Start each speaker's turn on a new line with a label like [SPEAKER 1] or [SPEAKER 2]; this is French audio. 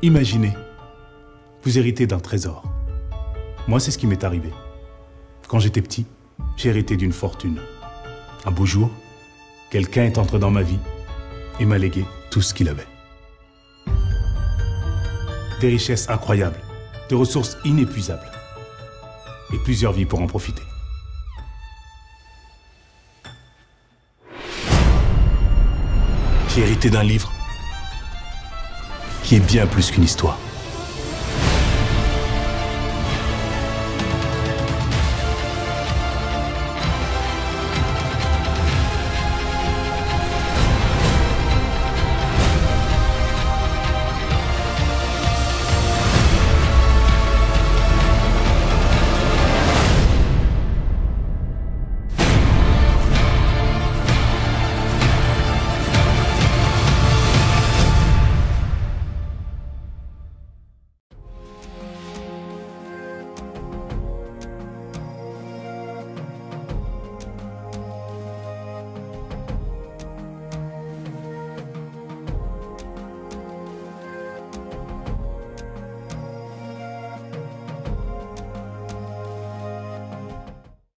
[SPEAKER 1] Imaginez, vous héritez d'un trésor. Moi, c'est ce qui m'est arrivé. Quand j'étais petit, j'ai hérité d'une fortune. Un beau jour, quelqu'un est entré dans ma vie et m'a légué tout ce qu'il avait. Des richesses incroyables, des ressources inépuisables et plusieurs vies pour en profiter. J'ai hérité d'un livre qui est bien plus qu'une histoire.